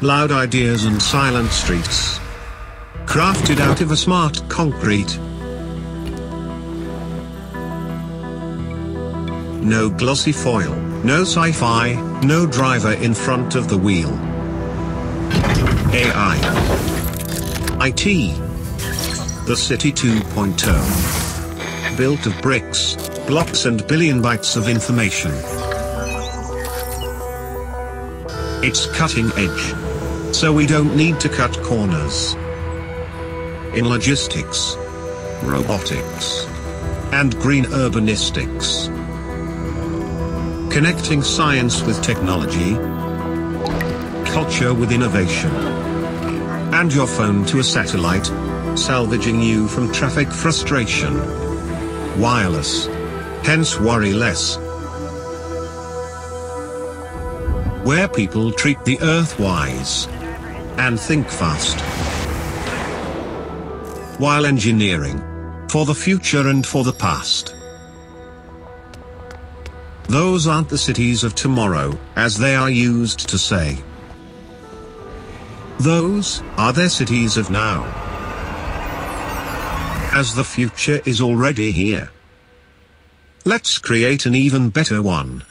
loud ideas and silent streets. Crafted out of a smart concrete. No glossy foil, no sci-fi, no driver in front of the wheel. AI. IT. The City 2.0. Built of bricks, blocks and billion bytes of information. It's cutting edge. So we don't need to cut corners. In logistics, robotics, and green urbanistics. Connecting science with technology, culture with innovation, and your phone to a satellite, salvaging you from traffic frustration. Wireless. Hence worry less. Where people treat the earth wise. And think fast. While engineering. For the future and for the past. Those aren't the cities of tomorrow, as they are used to say. Those are their cities of now. As the future is already here. Let's create an even better one.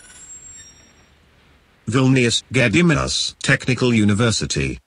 Vilnius Gediminas Technical University